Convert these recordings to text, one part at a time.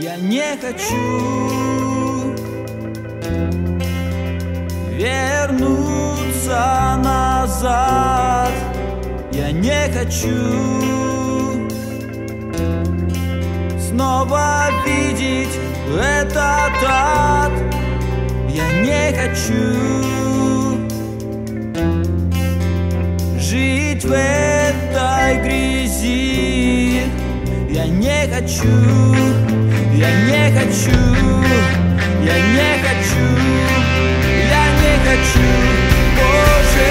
Я не хочу вернуться назад. Я не хочу снова видеть этот ад. Я не хочу жить в этой грязи. Я не хочу я не хочу, я не хочу, я не хочу, Боже,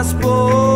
as portas.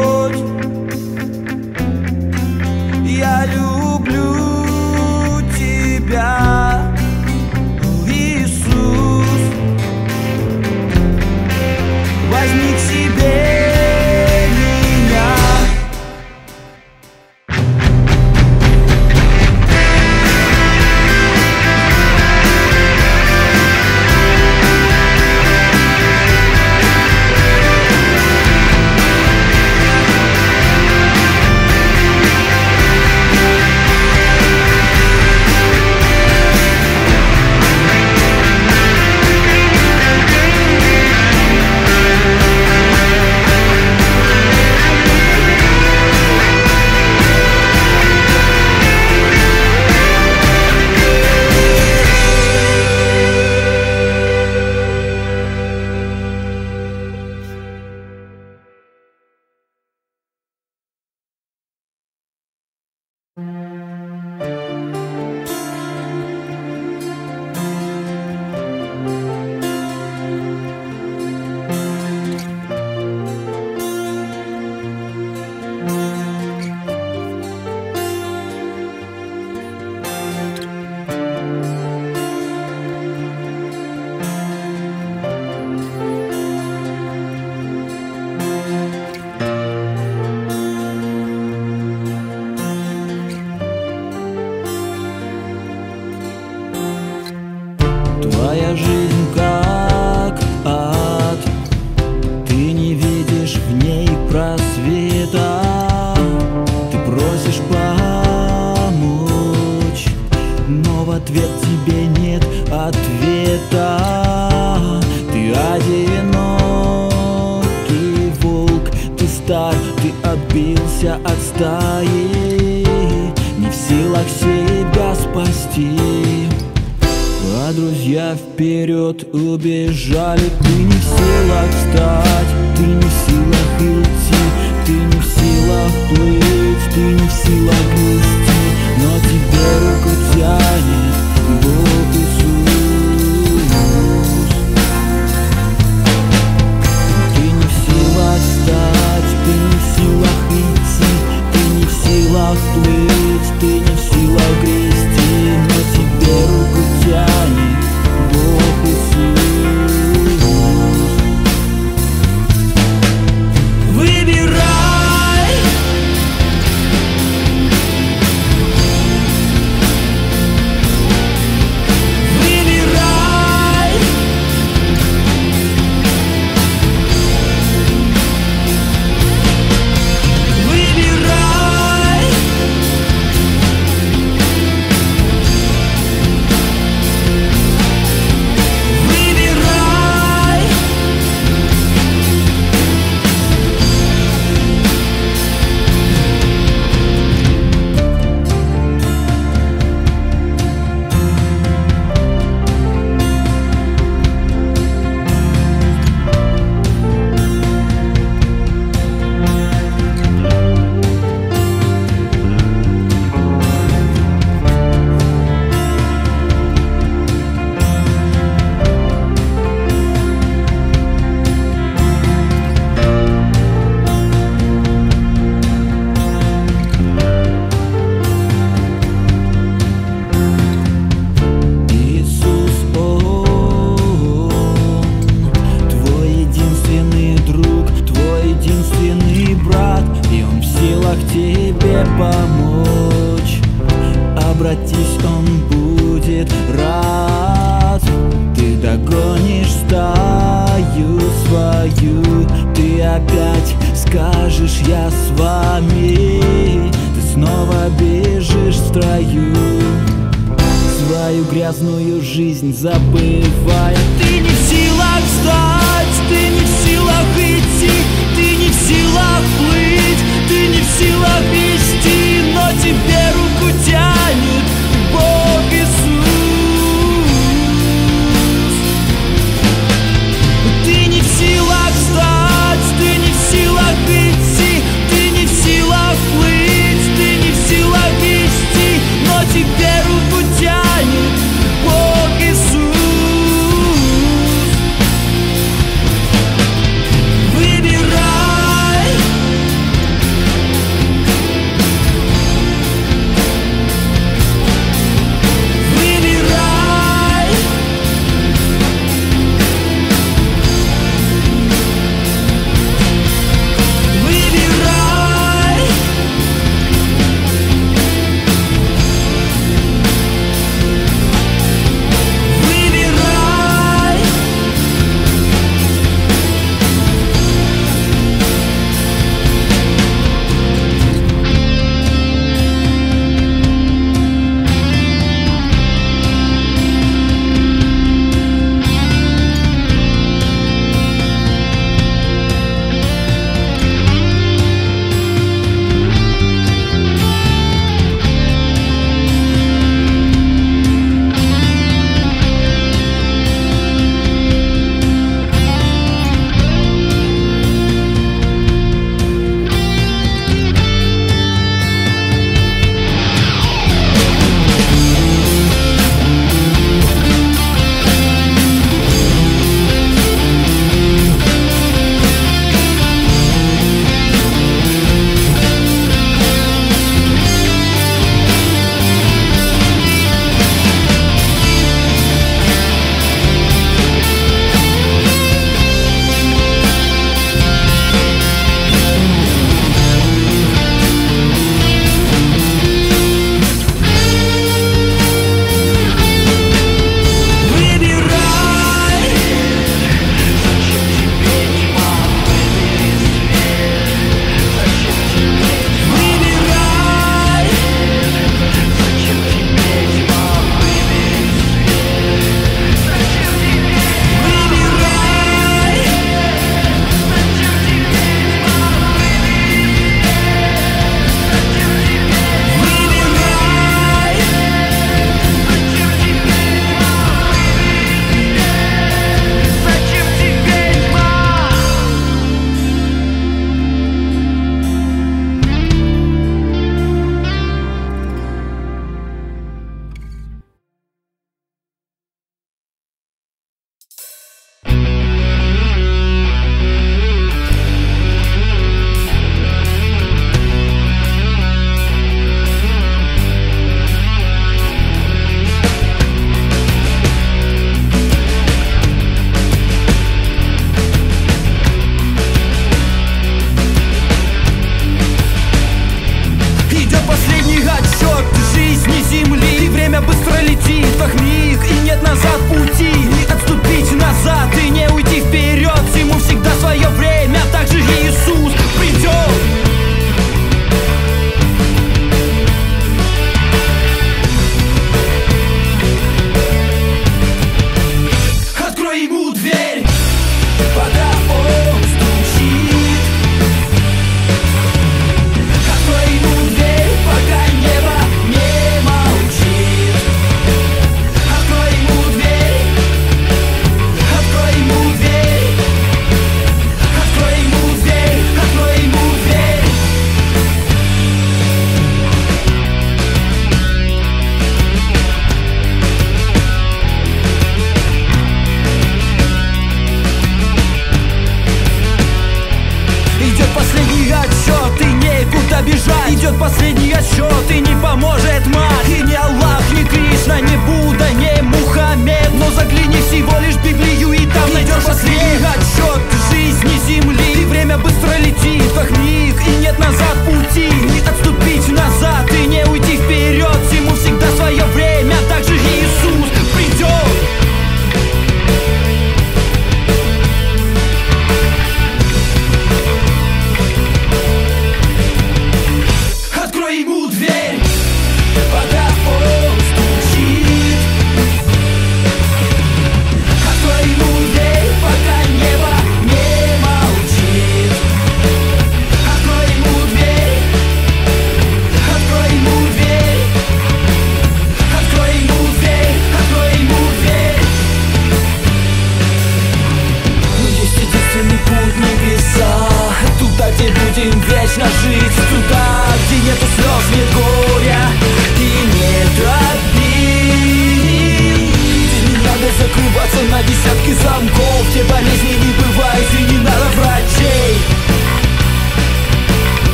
грязную жизнь забывая Ты не в силах встать, ты не в силах идти Ты не в силах плыть, ты не в силах верить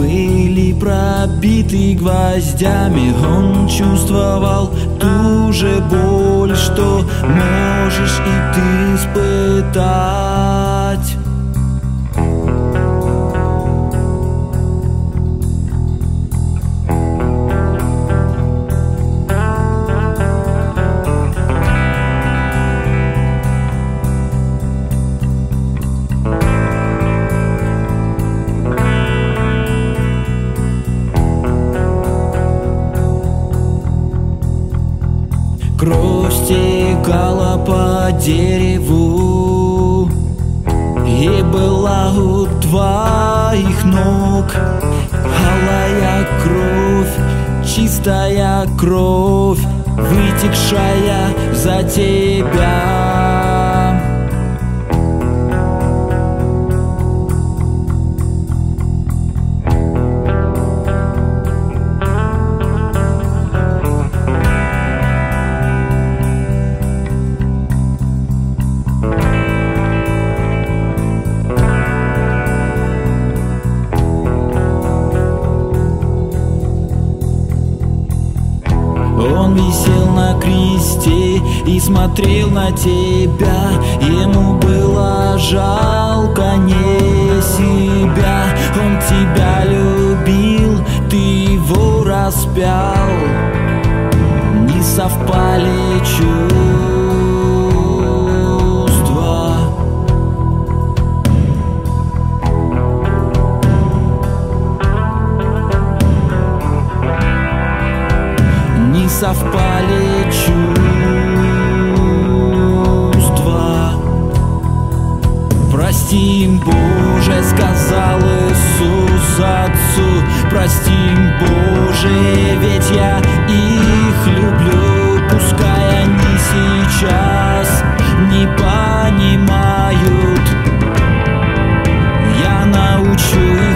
были пробиты гвоздями. Он чувствовал ту же боль, что можешь и ты испытать дереву И была у твоих ног Алая кровь, чистая кровь Вытекшая за тебя Он висел на кресте и смотрел на тебя. Ему было жалко не себя. Он тебя любил, ты его распял. Не совпали чувства совпали чувства. Прости им, Боже, сказал Иисус Отцу. Прости им, Боже, ведь я их люблю. Пускай они сейчас не понимают. Я научу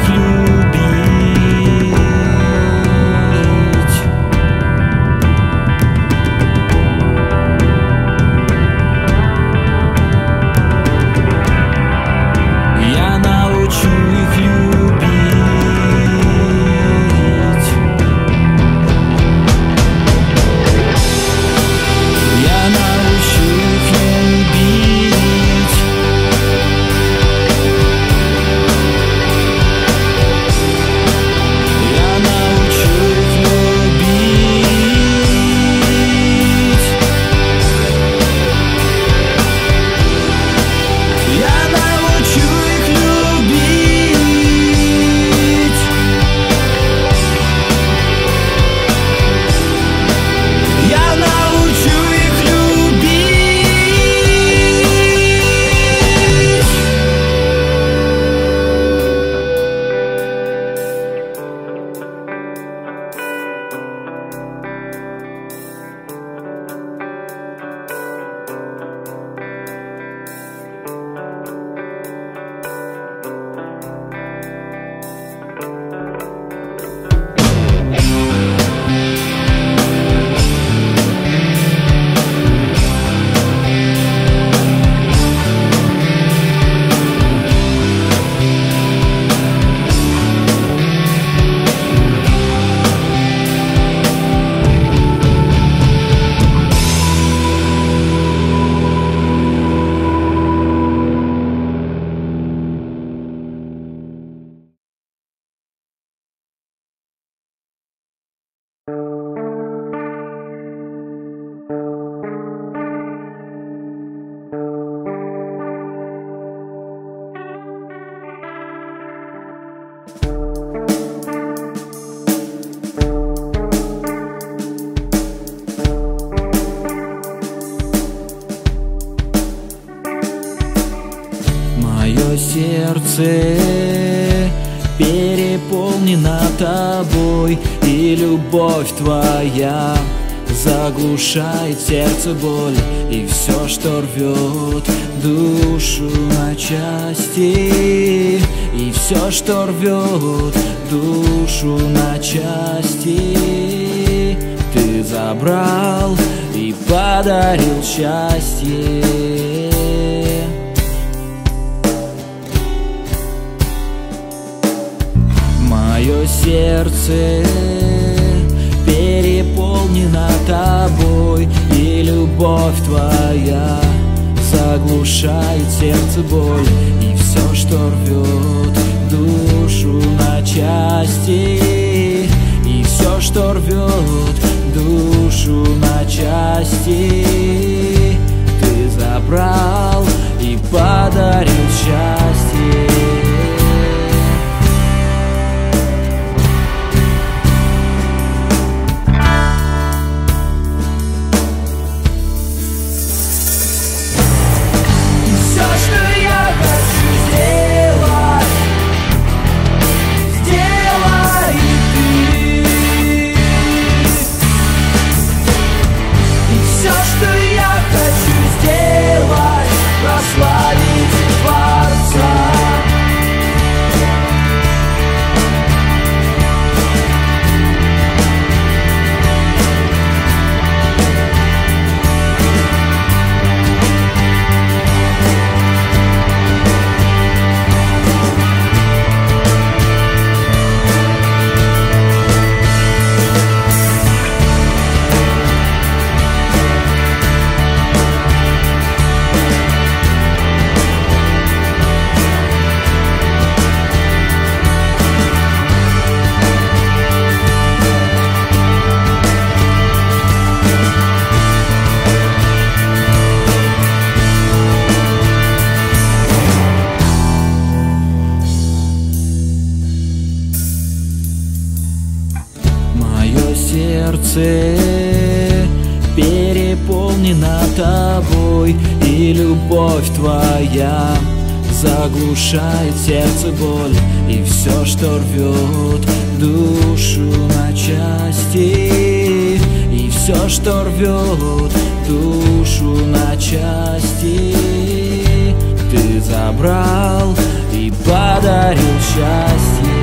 любовь твоя заглушает сердце боль И все, что рвет душу на части И все, что рвет душу на части Ты забрал и подарил счастье. Мое сердце тобой И любовь твоя заглушает сердце боль. И все, что рвет душу на части И все, что рвет душу на части Ты забрал и подарил счастье душу на части И все, что рвет душу на части. Ты забрал и подарил счастье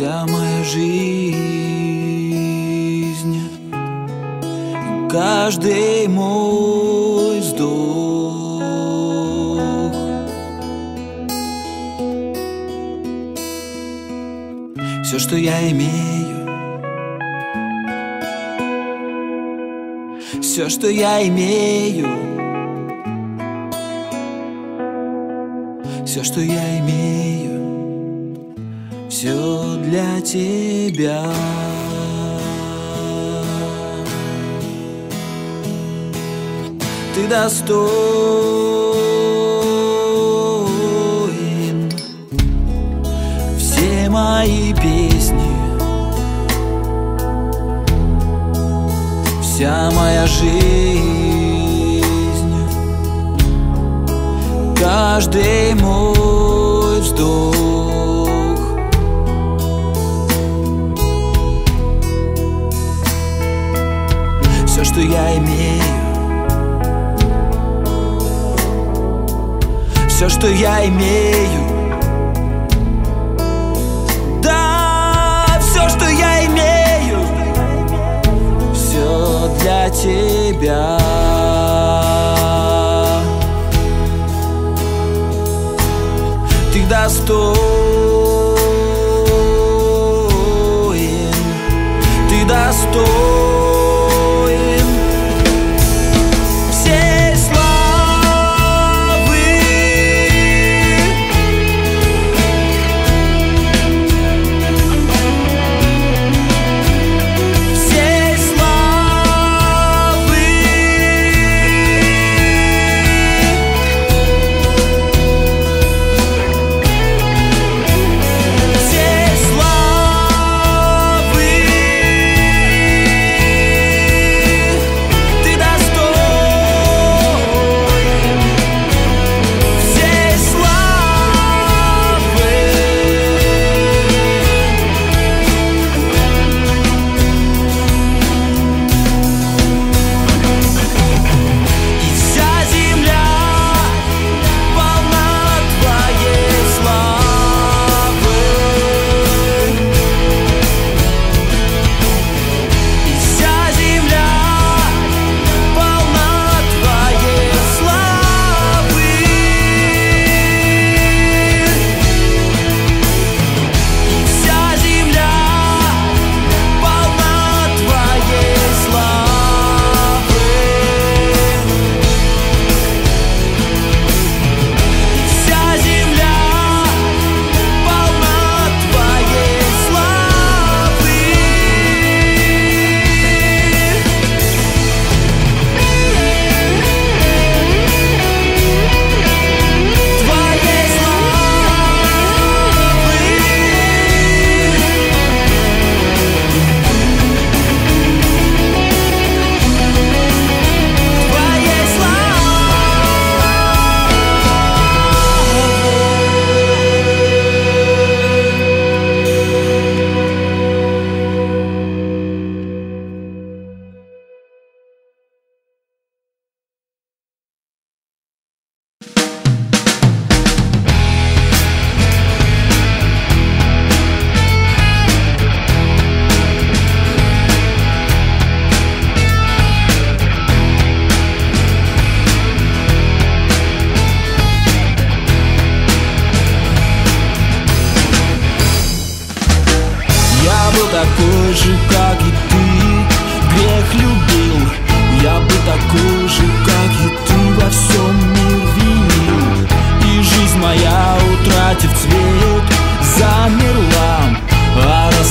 вся моя жизнь, каждый мой вздох. Все, что я имею, все, что я имею, все, что я имею, все для тебя. Ты достоин все мои песни. вся моя жизнь, каждый мой вздох. Что я имею, все, что я имею, да, все, что я имею. Все для тебя. Ты достоин,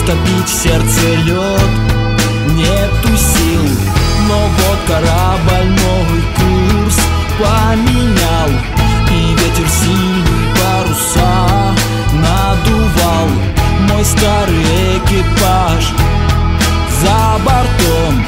растопить в сердце лед. Нету сил Но вот корабль новый курс Поменял. И ветер сильный паруса Надувал. Мой старый экипаж За бортом,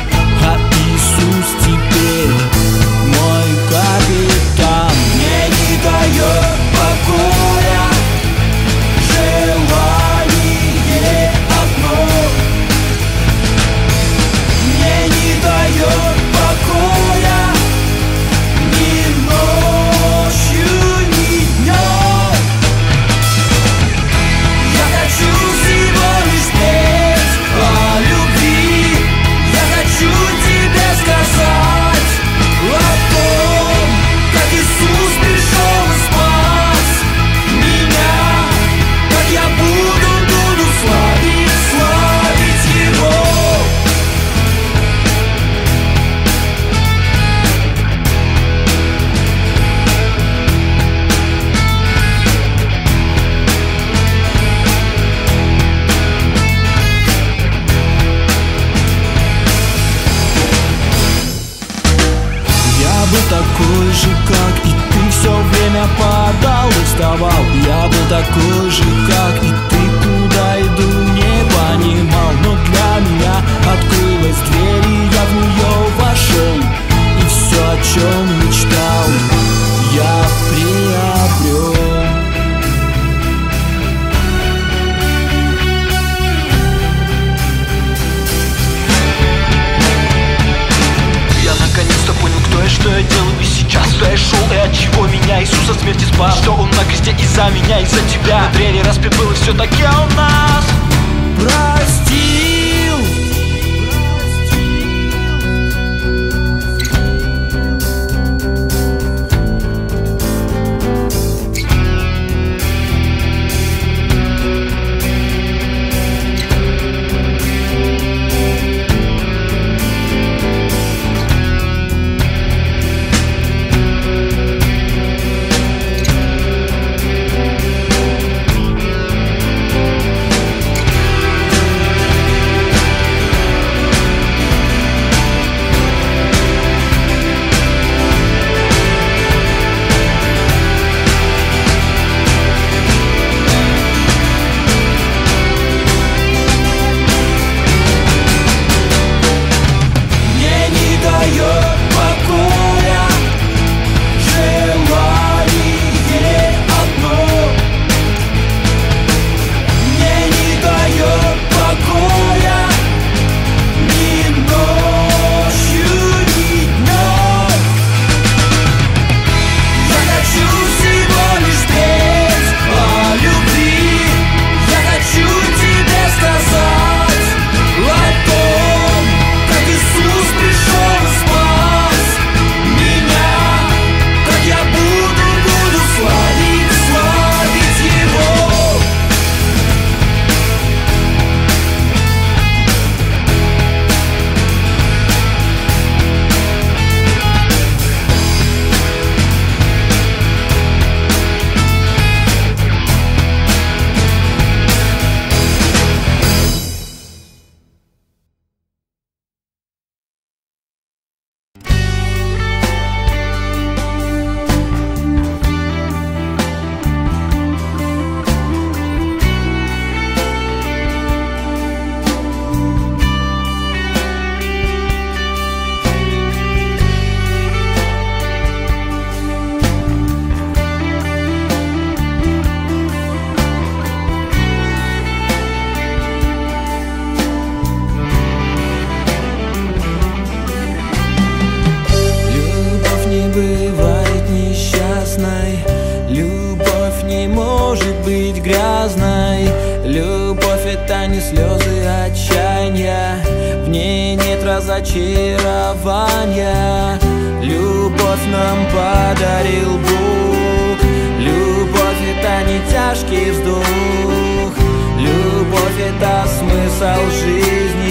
разочарования Любовь нам подарил Бог. Любовь это не тяжкий вздох. Любовь это смысл жизни.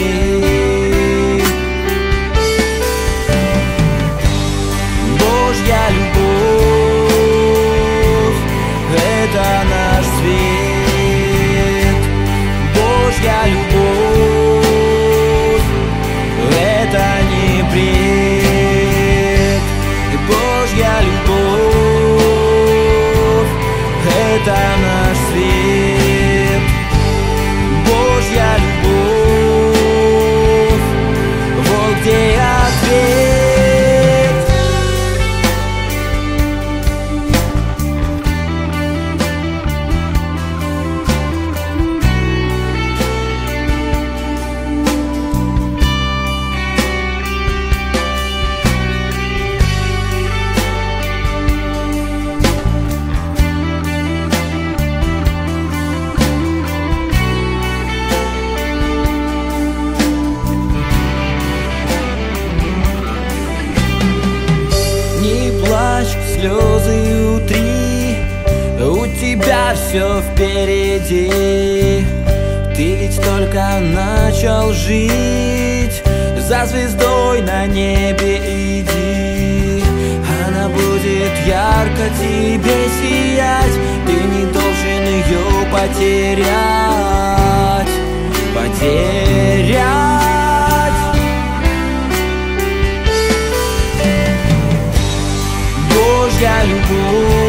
впереди. Ты ведь только начал жить. За звездой на небе иди. Она будет ярко тебе сиять. Ты не должен ее потерять. Потерять. Божья любовь.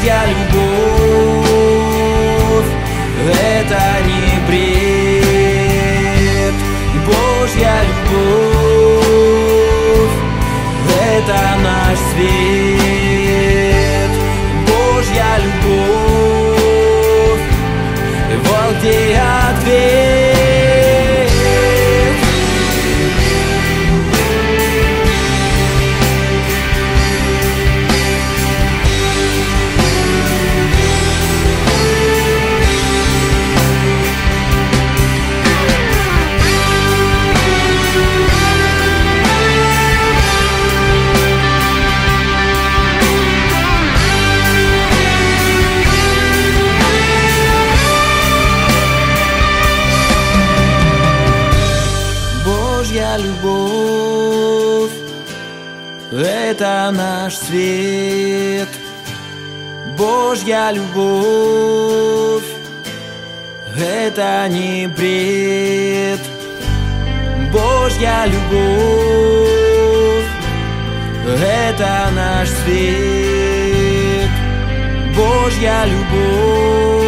Божья любовь Это не бред. Божья любовь Это наш свет свет. Божья любовь Это не бред. Божья любовь Это наш свет. Божья любовь